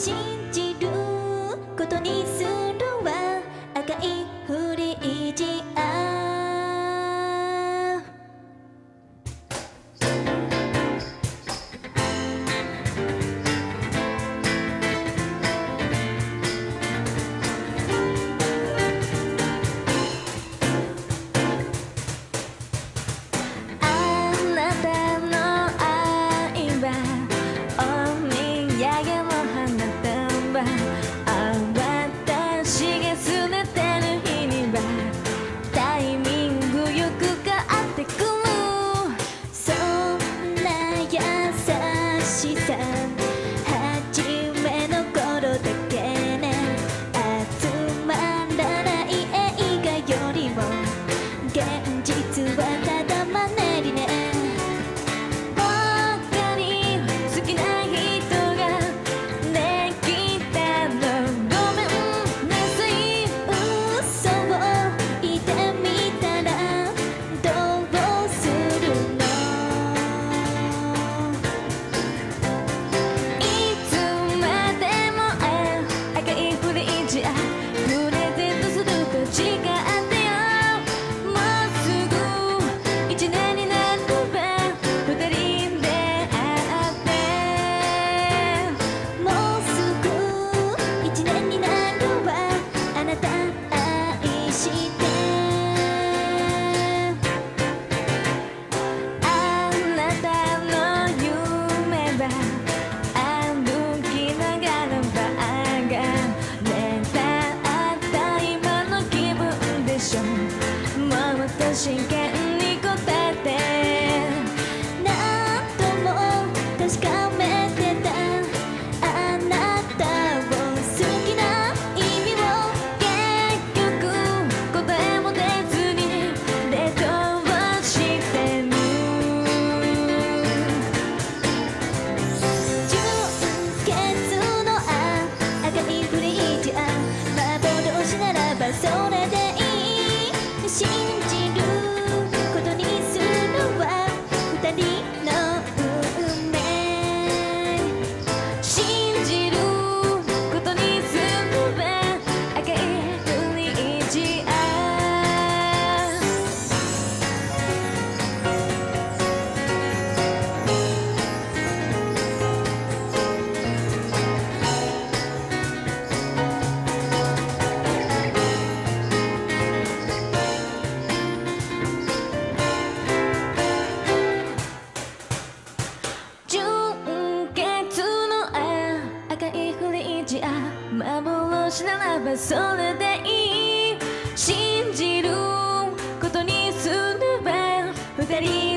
信じることにするわ。赤いフリージア。あなたの愛はお土産。幻ならばそれでいい。信じることにすれば二人。